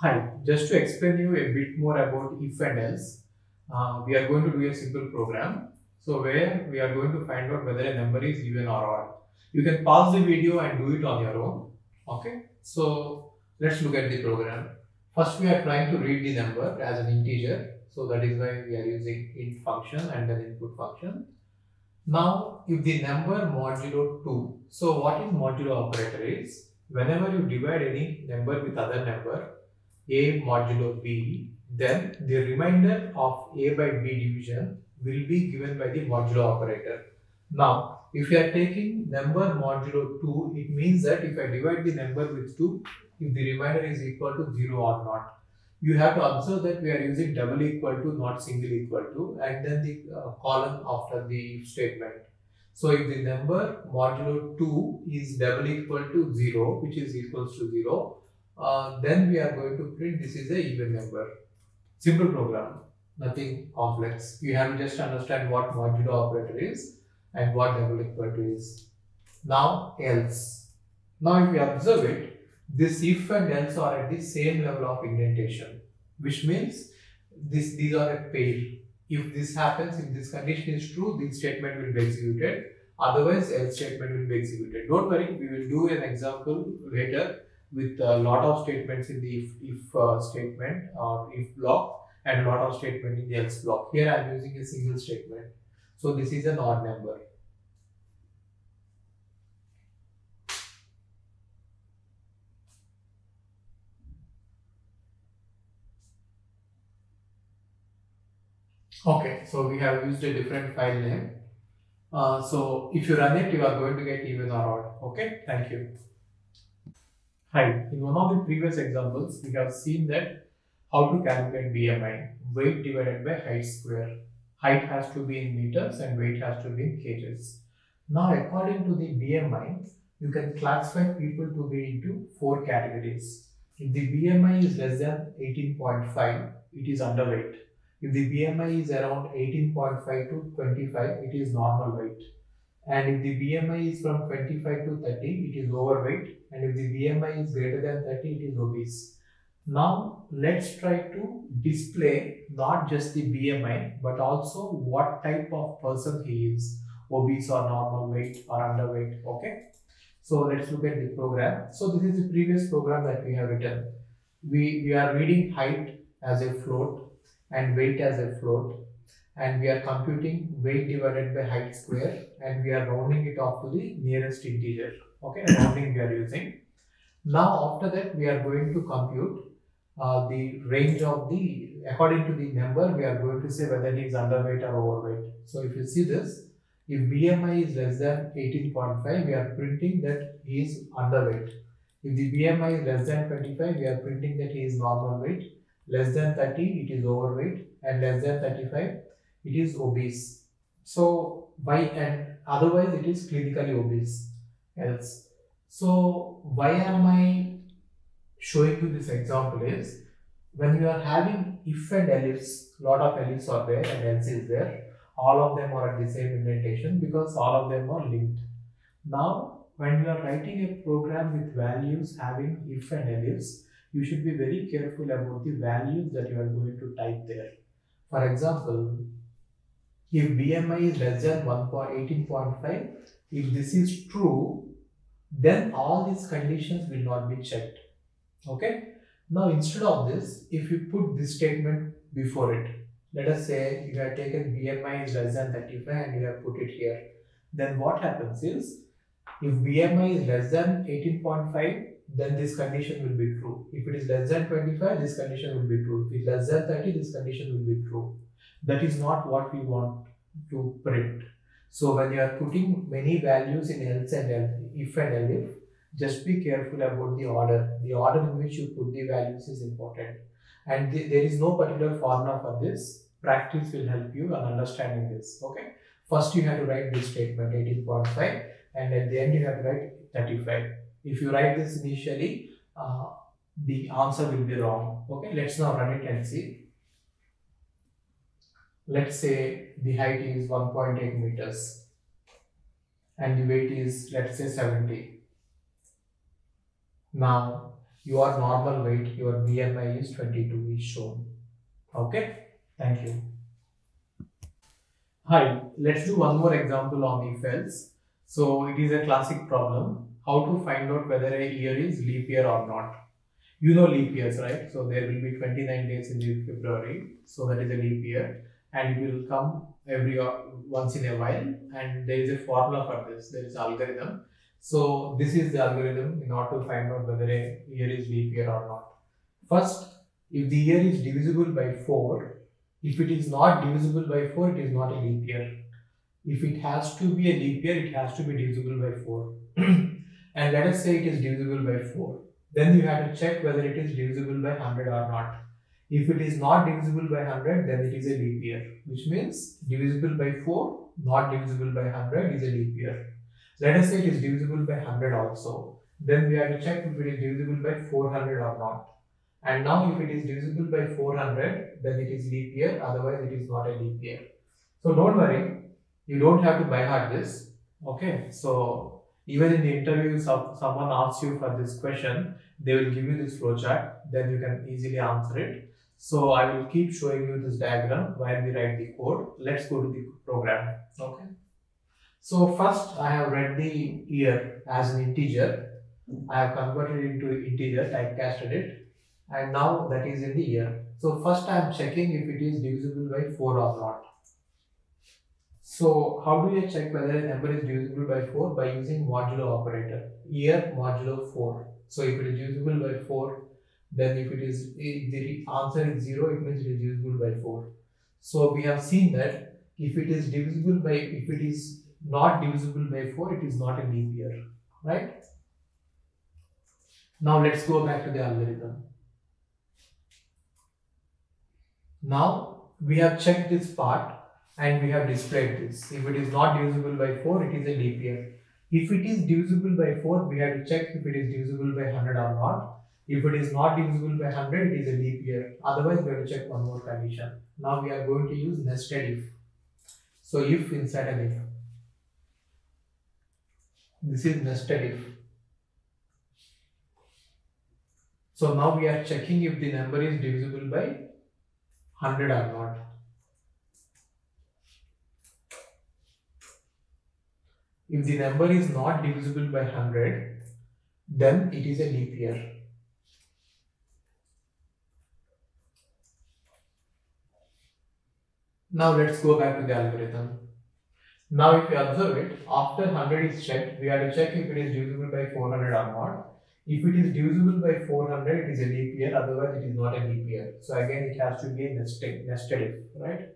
Hi, just to explain you a bit more about if and else, uh, we are going to do a simple program. So where we are going to find out whether a number is even or odd. You can pause the video and do it on your own. Okay, so let's look at the program. First we are trying to read the number as an integer. So that is why we are using int function and then input function. Now if the number modulo 2, so what is modulo operator is, whenever you divide any number with other number, a modulo b, then the remainder of a by b division will be given by the modulo operator. Now, if you are taking number modulo 2, it means that if I divide the number with 2, if the remainder is equal to 0 or not. You have to observe that we are using double equal to, not single equal to, and then the uh, column after the statement. So if the number modulo 2 is double equal to 0, which is equals to 0, uh, then we are going to print this is a even number. Simple program, nothing complex. You have to just understand what modulo operator is and what double equal to is. Now else. Now if you observe it, this if and else are at the same level of indentation, which means this these are a pair. If this happens, if this condition is true, this statement will be executed. Otherwise, else statement will be executed. Don't worry, we will do an example later with a lot of statements in the if, if uh, statement or if block and a lot of statement in the else block. Here I am using a single statement. So this is an odd number. Okay, so we have used a different file name. Uh, so if you run it, you are going to get even or odd. Okay, thank you. Hi, in one of the previous examples, we have seen that how to calculate BMI, weight divided by height square. Height has to be in meters and weight has to be in kgs. Now, according to the BMI, you can classify people to be into four categories. If the BMI is less than 18.5, it is underweight. If the BMI is around 18.5 to 25, it is normal weight. And if the BMI is from 25 to 30, it is overweight. And if the BMI is greater than 30, it is obese. Now, let's try to display not just the BMI, but also what type of person he is, obese or normal weight or underweight. Okay. So let's look at the program. So this is the previous program that we have written. We, we are reading height as a float and weight as a float and we are computing weight divided by height square and we are rounding it off to the nearest integer. Okay rounding we are using. Now after that we are going to compute uh, the range of the according to the number we are going to say whether he is underweight or overweight. So if you see this if bmi is less than 18.5 we are printing that he is underweight. If the bmi is less than 25 we are printing that he is normal weight. Less than 30 it is overweight. And less than 35 it is obese. So why and otherwise it is clinically obese else. So why am i showing you this example is when you are having if and else lot of else are there and else is there all of them are at the same indentation because all of them are linked. Now when you are writing a program with values having if and else you should be very careful about the values that you are going to type there. For example, if BMI is less than 18.5, if this is true, then all these conditions will not be checked. Okay. Now instead of this, if you put this statement before it, let us say you have taken BMI is less than 35 and you have put it here, then what happens is if BMI is less than 18.5, then this condition will be true. If it is less than 25, this condition will be true. If it is less than 30, this condition will be true. That is not what we want to print. So when you are putting many values in else and else, if and elif, just be careful about the order. The order in which you put the values is important. And th there is no particular formula for this. Practice will help you on understanding this. Okay. First you have to write this statement 18.5 and at the end you have to write 35 if you write this initially, uh, the answer will be wrong. Okay, let's now run it and see. Let's say the height is 1.8 meters and the weight is let's say 70. Now, your normal weight, your BMI is 22 is shown. Okay, thank you. Hi, let's do one more example on if else. So it is a classic problem, how to find out whether a year is leap year or not. You know leap years, right? So there will be 29 days in February, so that is a leap year and it will come every uh, once in a while and there is a formula for this, there is algorithm so this is the algorithm in order to find out whether a year is leap year or not. First, if the year is divisible by 4, if it is not divisible by 4, it is not a leap year. If it has to be a leap year, it has to be divisible by 4. and let us say it is divisible by 4. Then you have to check whether it is divisible by 100 or not. If it is not divisible by 100, then it is a leap year, which means divisible by 4, not divisible by 100 is a leap year. Let us say it is divisible by 100 also. Then we have to check if it is divisible by 400 or not. And now if it is divisible by 400, then it is leap year, otherwise it is not a leap year. So don't worry, you don't have to by heart this. Okay, so even in the interview, if someone asks you for this question, they will give you this flowchart, then you can easily answer it. So I will keep showing you this diagram while we write the code. Let's go to the program. Okay. So first I have read the year as an integer. I have converted it into integer, typecasted it and now that is in the year. So first I am checking if it is divisible by 4 or not. So how do you check whether a number is divisible by 4? By using modulo operator, year modulo 4. So if it is divisible by 4, then if it is if the answer is 0, it means it is divisible by 4. So we have seen that if it is divisible by, if it is not divisible by 4, it is not a leap year, right? Now let's go back to the algorithm. Now we have checked this part and we have displayed this. If it is not divisible by 4, it is a leap year. If it is divisible by 4, we have to check if it is divisible by 100 or not. If it is not divisible by 100, it is a leap year. Otherwise, we have to check one more condition. Now we are going to use nested if. So if inside an if. This is nested if. So now we are checking if the number is divisible by 100 or not. If the number is not divisible by 100, then it is a leap year. Now let's go back to the algorithm. Now if you observe it, after 100 is checked, we have to check if it is divisible by 400 or not. If it is divisible by 400, it is a leap year, otherwise it is not a leap year. So again, it has to be a nested, nested if, right?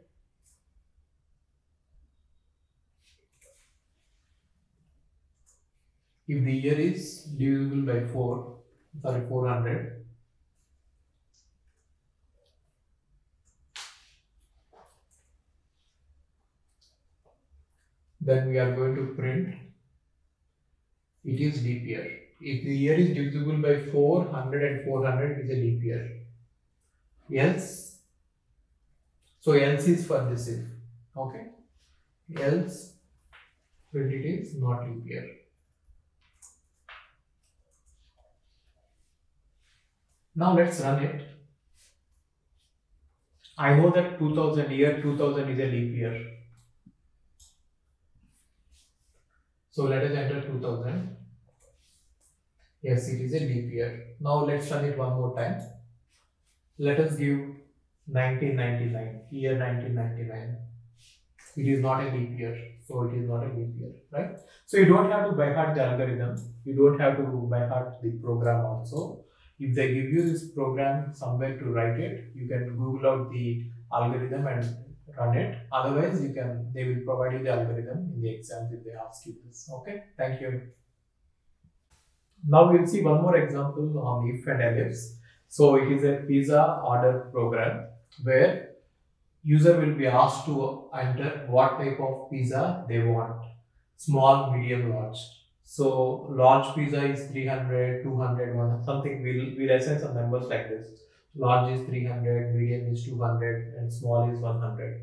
If the year is divisible by 4, sorry 400, then we are going to print it is leap year. If the year is divisible by 400 and 400, it is a leap year. Else, so else is for this if, okay? Else, print it is not leap year. Now let's run it. I know that 2000 year 2000 is a leap year. So let us enter 2000. Yes, it is a leap year. Now let's run it one more time. Let us give 1999, year 1999. It is not a leap year, so it is not a leap year, right? So you don't have to by heart the algorithm. You don't have to by heart the program also. If they give you this program somewhere to write it, you can Google out the algorithm and run it. Otherwise, you can they will provide you the algorithm in the exams if they ask you this. Okay, thank you. Now we'll see one more example on if and else. So it is a pizza order program where user will be asked to enter what type of pizza they want. Small, medium, large. So large pizza is 300, 200, something. We'll, we'll assign some numbers like this large is 300 medium is 200 and small is 100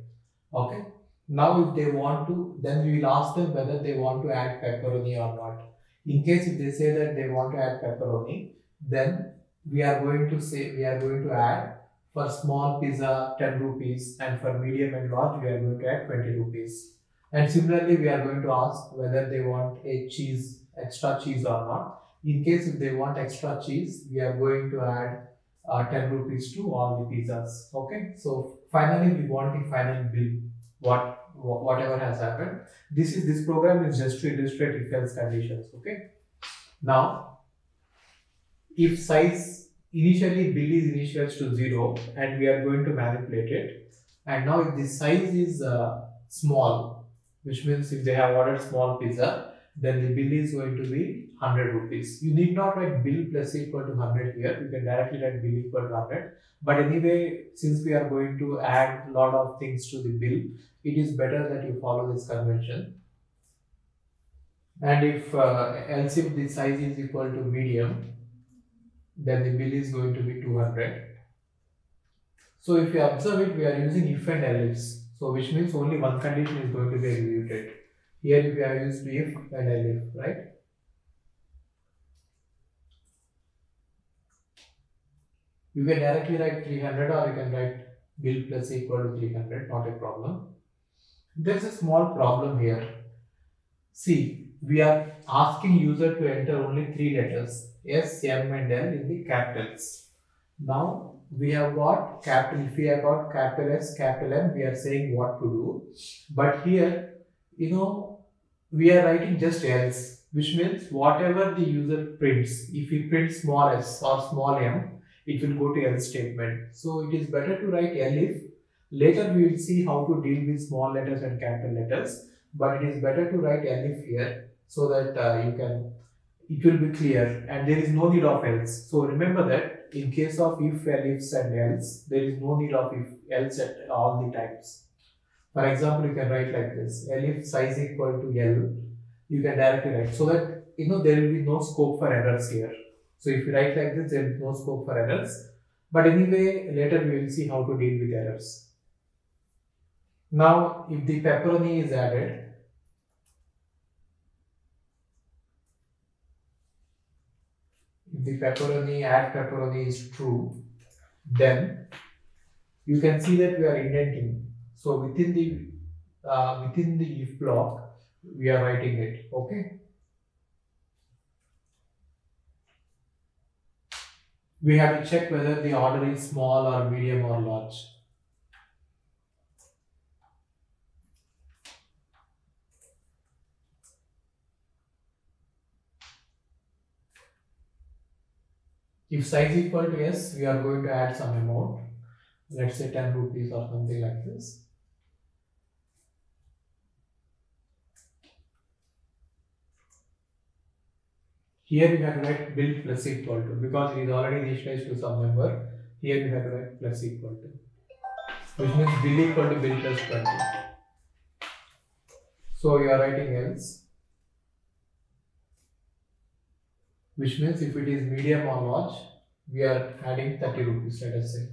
okay now if they want to then we will ask them whether they want to add pepperoni or not in case if they say that they want to add pepperoni then we are going to say we are going to add for small pizza 10 rupees and for medium and large we are going to add 20 rupees. And similarly we are going to ask whether they want a cheese extra cheese or not. In case if they want extra cheese we are going to add uh, 10 rupees to all the pizzas. Okay. So finally we want the final bill what whatever has happened. This is this program is just to illustrate if else conditions. Okay. Now if size initially bill is initialized to 0 and we are going to manipulate it and now if the size is uh, small which means if they have ordered small pizza then the bill is going to be 100 rupees you need not write bill plus equal to 100 here you can directly write bill equal to 100 but anyway since we are going to add a lot of things to the bill it is better that you follow this convention and if uh, else if the size is equal to medium then the bill is going to be 200. So if you observe it, we are using if and else. So which means only one condition is going to be executed. Here we have used if and else, right? You can directly write 300 or you can write bill plus equal to 300, not a problem. There's a small problem here. See, we are asking user to enter only three letters S, M and L in the capitals. Now we have got capital, if we have got capital S, capital M, we are saying what to do. But here, you know, we are writing just else, which means whatever the user prints, if he prints small s or small m, it will go to else statement. So it is better to write elif. Later we will see how to deal with small letters and capital letters, but it is better to write elif here so that uh, you can it will be clear and there is no need of else. So remember that in case of if, else and else, there is no need of if, else at all the times. For example, you can write like this, if size equal to L, you can directly write so that you know there will be no scope for errors here. So if you write like this, there is no scope for errors. But anyway, later we will see how to deal with errors. Now, if the pepperoni is added, if the pepperoni add pepperoni is true, then you can see that we are indenting. So within the uh, within the if block, we are writing it. Okay. We have to check whether the order is small or medium or large. If size equal to s, we are going to add some amount. Let's say 10 rupees or something like this. Here we have to write bill plus equal to because it is already initialized to some number. Here we have to write plus equal to, which means bill equal to bill plus 20. So you are writing else which means if it is medium or large, we are adding 30 rupees, let us say.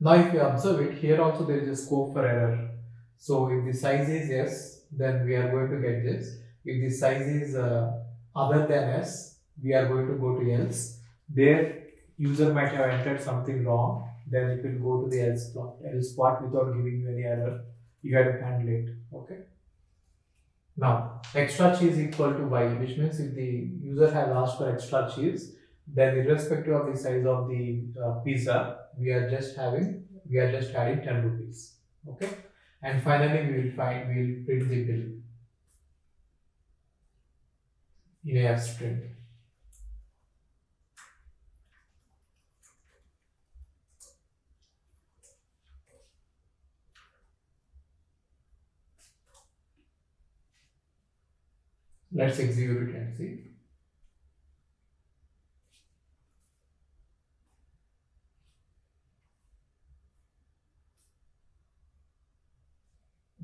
Now if you observe it, here also there is a scope for error. So if the size is S, then we are going to get this. If the size is uh, other than S, we are going to go to else. There user might have entered something wrong, then it will go to the else part, else part without giving you any error. You have to handle it. Okay. Now, extra cheese equal to y, which means if the user has asked for extra cheese, then irrespective of the size of the uh, pizza, we are just having, we are just adding 10 rupees. Okay. And finally, we will find, we will print the bill in a string. Let's execute it and see.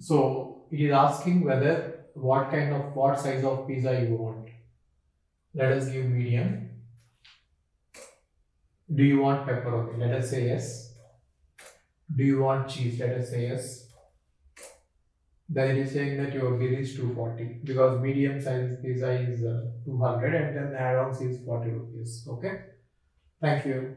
So it is asking whether what kind of what size of pizza you want. Let us give medium. Do you want pepperoni? Let us say yes. Do you want cheese? Let us say yes. then it is saying that your bill is 240 because medium size pizza is uh, 200 and then the add-ons is 40 rupees okay thank you